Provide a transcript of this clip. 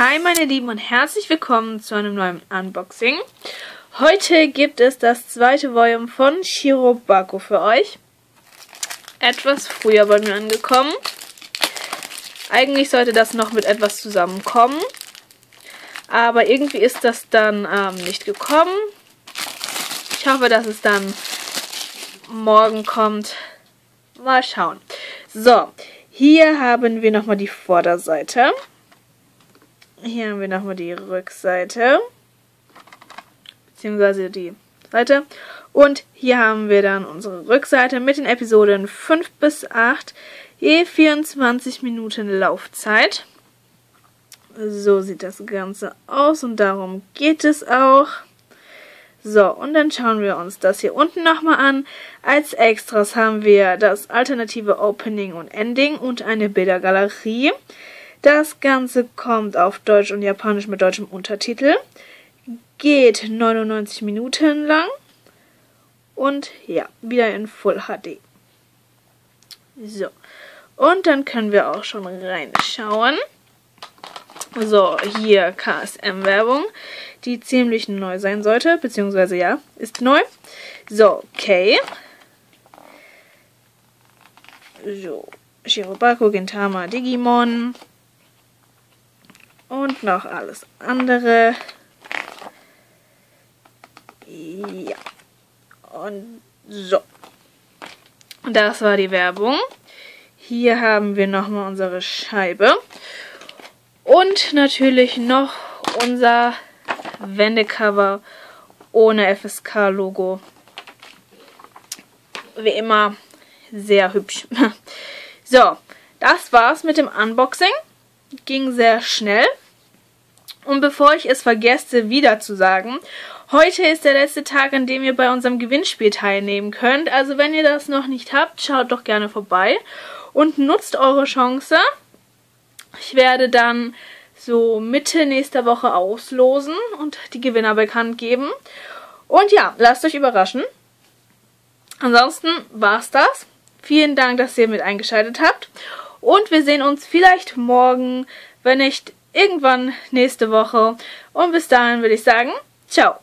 Hi meine Lieben und herzlich willkommen zu einem neuen Unboxing. Heute gibt es das zweite Volume von Shirobako für euch. Etwas früher bei mir angekommen. Eigentlich sollte das noch mit etwas zusammenkommen. Aber irgendwie ist das dann ähm, nicht gekommen. Ich hoffe, dass es dann morgen kommt. Mal schauen. So, hier haben wir nochmal die Vorderseite. Hier haben wir nochmal die Rückseite. Beziehungsweise die Seite. Und hier haben wir dann unsere Rückseite mit den Episoden 5 bis 8. Je 24 Minuten Laufzeit. So sieht das Ganze aus und darum geht es auch. So, und dann schauen wir uns das hier unten nochmal an. Als Extras haben wir das alternative Opening und Ending und eine Bildergalerie. Das Ganze kommt auf Deutsch und Japanisch mit deutschem Untertitel. Geht 99 Minuten lang. Und ja, wieder in Full HD. So. Und dann können wir auch schon reinschauen. So, hier KSM-Werbung, die ziemlich neu sein sollte, beziehungsweise ja, ist neu. So, okay. So, Shirobako, Gintama, Digimon. Und noch alles andere. Ja. Und so. Das war die Werbung. Hier haben wir nochmal unsere Scheibe. Und natürlich noch unser Wendecover ohne FSK-Logo. Wie immer sehr hübsch. So, das war's mit dem Unboxing. Ging sehr schnell. Und bevor ich es vergesse, wieder zu sagen, heute ist der letzte Tag, an dem ihr bei unserem Gewinnspiel teilnehmen könnt. Also wenn ihr das noch nicht habt, schaut doch gerne vorbei und nutzt eure Chance. Ich werde dann so Mitte nächster Woche auslosen und die Gewinner bekannt geben. Und ja, lasst euch überraschen. Ansonsten war's das. Vielen Dank, dass ihr mit eingeschaltet habt. Und wir sehen uns vielleicht morgen, wenn nicht irgendwann nächste Woche. Und bis dahin würde ich sagen, ciao.